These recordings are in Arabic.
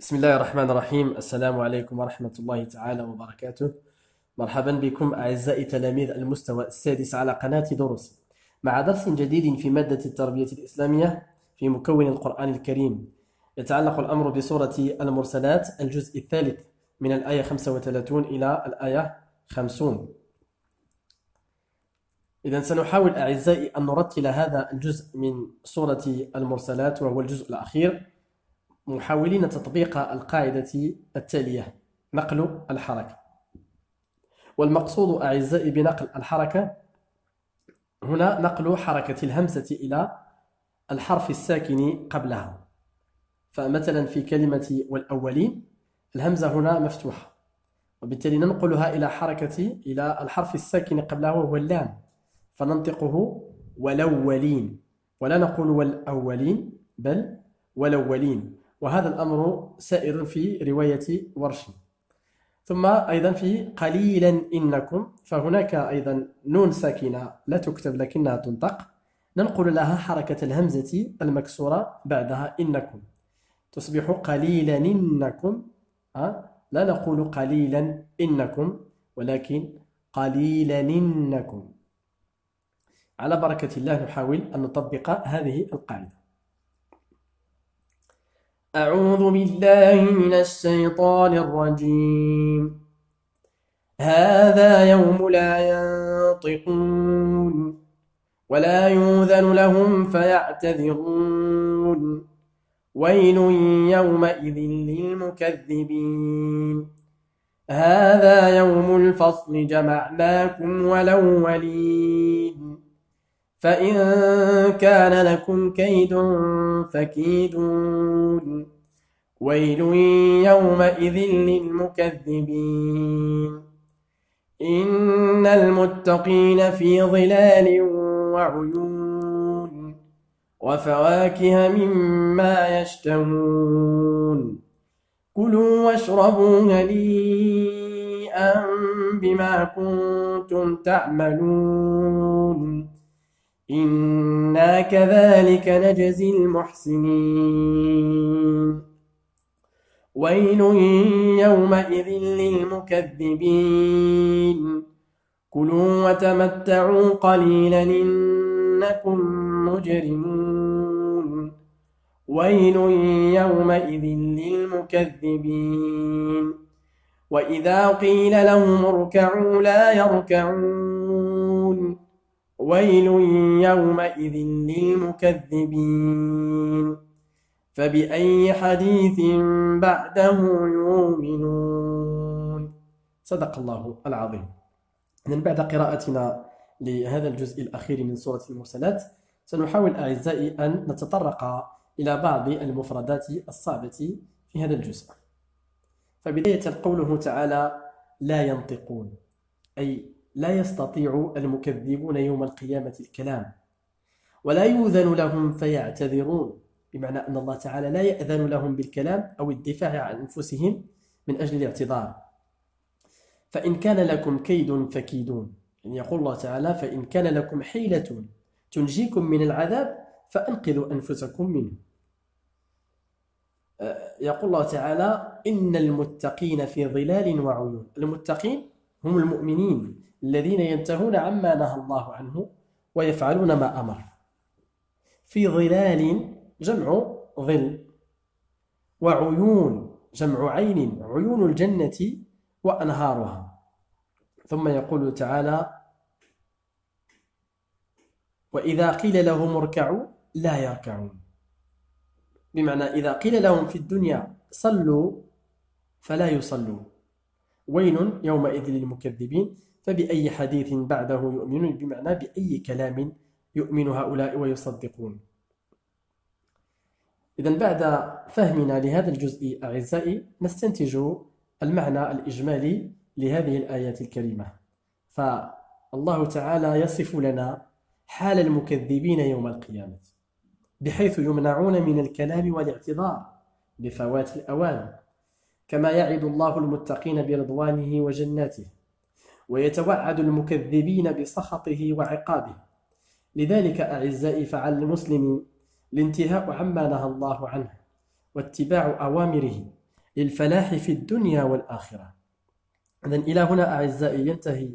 بسم الله الرحمن الرحيم السلام عليكم ورحمة الله تعالى وبركاته مرحبا بكم أعزائي تلاميذ المستوى السادس على قناة دروس مع درس جديد في مادة التربية الإسلامية في مكون القرآن الكريم يتعلق الأمر بسورة المرسلات الجزء الثالث من الآية 35 إلى الآية 50 إذا سنحاول أعزائي أن نرتل هذا الجزء من سورة المرسلات وهو الجزء الأخير محاولين تطبيق القاعدة التالية نقل الحركة. والمقصود أعزائي بنقل الحركة هنا نقل حركة الهمزة إلى الحرف الساكن قبلها. فمثلا في كلمة والأولين الهمزة هنا مفتوحة. وبالتالي ننقلها إلى حركة إلى الحرف الساكن قبلها وهو اللام. فننطقه والأولين. ولا نقول والأولين بل والأولين. وهذا الأمر سائر في رواية ورش. ثم أيضا في قليلا إنكم فهناك أيضا نون ساكنة لا تكتب لكنها تنطق. ننقل لها حركة الهمزة المكسورة بعدها إنكم. تصبح قليلا إنكم لا نقول قليلا إنكم ولكن قليلا إنكم. على بركة الله نحاول أن نطبق هذه القاعدة. أعوذ بالله من الشيطان الرجيم. هذا يوم لا ينطقون ولا يوذن لهم فيعتذرون. ويل يومئذ للمكذبين. هذا يوم الفصل جمعناكم والأولين فإن كان لكم كيد فكيدون. ويل يومئذ للمكذبين. إن المتقين في ظلال وعيون. وفواكه مما يشتهون. كلوا واشربوا هنيئا بما كنتم تعملون. إنا كذلك نجزي المحسنين. ويل يومئذ للمكذبين. كلوا وتمتعوا قليلا إنكم مجرمون. ويل يومئذ للمكذبين. وإذا قيل لهم اركعوا لا يركعون. ويل يومئذ للمكذبين. فبأي حديث بعده يؤمنون؟ صدق الله العظيم. من بعد قراءتنا لهذا الجزء الأخير من سورة المرسلات سنحاول أعزائي أن نتطرق إلى بعض المفردات الصعبة في هذا الجزء. فبداية قوله تعالى لا ينطقون أي لا يستطيع المكذبون يوم القيامة الكلام ولا يؤذن لهم فيعتذرون بمعنى أن الله تعالى لا يأذن لهم بالكلام أو الدفاع عن أنفسهم من أجل الاعتذار. فإن كان لكم كيد فكيدون يعني يقول الله تعالى فإن كان لكم حيلة تنجيكم من العذاب فأنقذوا أنفسكم منه. أه، يقول الله تعالى إن المتقين في ظلال وعيون. المتقين هم المؤمنين الذين ينتهون عما نهى الله عنه ويفعلون ما أمر. في ظلال جمع ظل وعيون جمع عين عيون الجنة وأنهارها. ثم يقول تعالى وإذا قيل لهم اركعوا لا يركعون. بمعنى إذا قيل لهم في الدنيا صلوا فلا يصلون. ويل يومئذ للمكذبين فبأي حديث بعده يؤمنون؟ بمعنى بأي كلام يؤمن هؤلاء ويصدقون. إذا بعد فهمنا لهذا الجزء أعزائي نستنتج المعنى الإجمالي لهذه الآيات الكريمة. فالله تعالى يصف لنا حال المكذبين يوم القيامة بحيث يمنعون من الكلام والاعتذار بفوات الأوان. كما يعد الله المتقين برضوانه وجناته ويتوعد المكذبين بسخطه وعقابه. لذلك أعزائي فعلى المسلم الانتهاء عما نهى الله عنه واتباع أوامره للفلاح في الدنيا والآخرة. إذن إلى هنا أعزائي ينتهي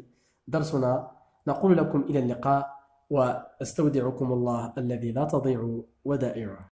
درسنا. نقول لكم إلى اللقاء وأستودعكم الله الذي لا تضيع ودائعه.